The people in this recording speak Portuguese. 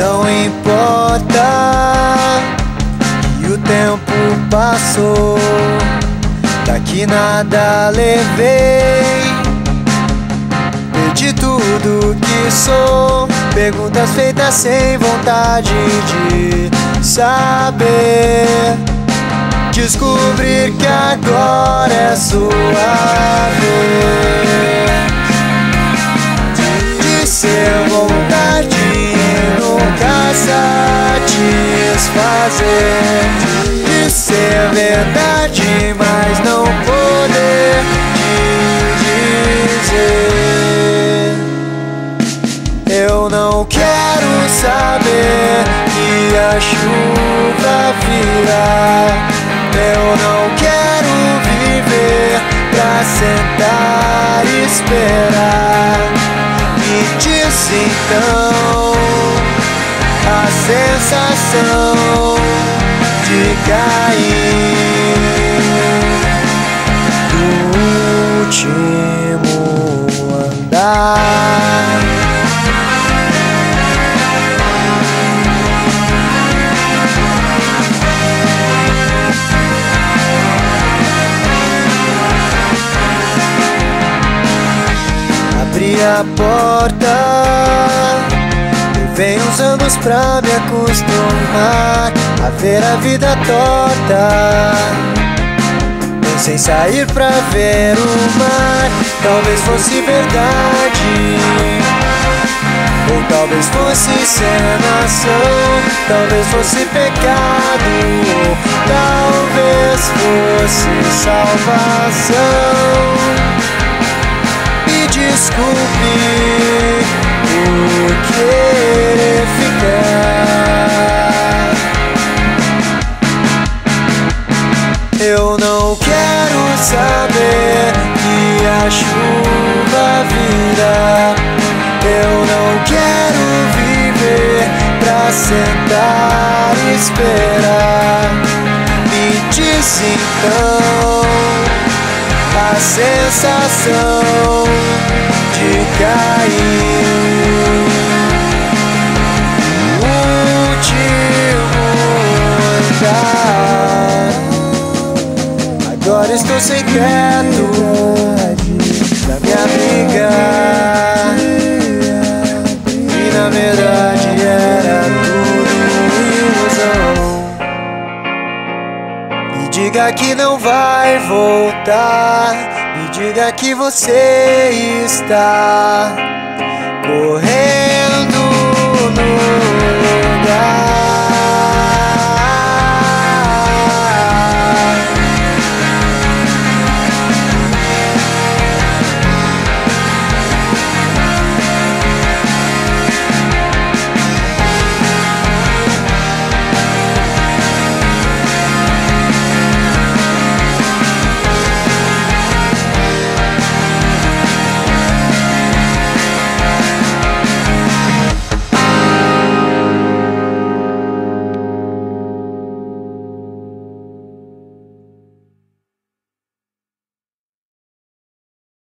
Não importa que o tempo passou, daqui nada levei. Perdi tudo que sou, perguntas feitas sem vontade de saber. Descobrir que agora é sua vez satisfazer. De ser verdade, mas não poder te dizer. Eu não quero saber que a chuva virá. Sensação de cair do último andar. Abri a porta Levei uns anos pra me acostumar A ver a vida torta. Pensei sair pra ver o mar. Talvez fosse verdade. Ou talvez fosse encenação. Talvez fosse pecado. Ou talvez fosse salvação. Me desculpe por Eu não quero saber que a chuva virá. Eu não quero viver pra sentar e esperar. Me diz então a sensação de cair. O último andar. Agora estou sem teto pra me abrigar. E na verdade era tudo ilusão. Me diga que não vai voltar. Me diga que você está.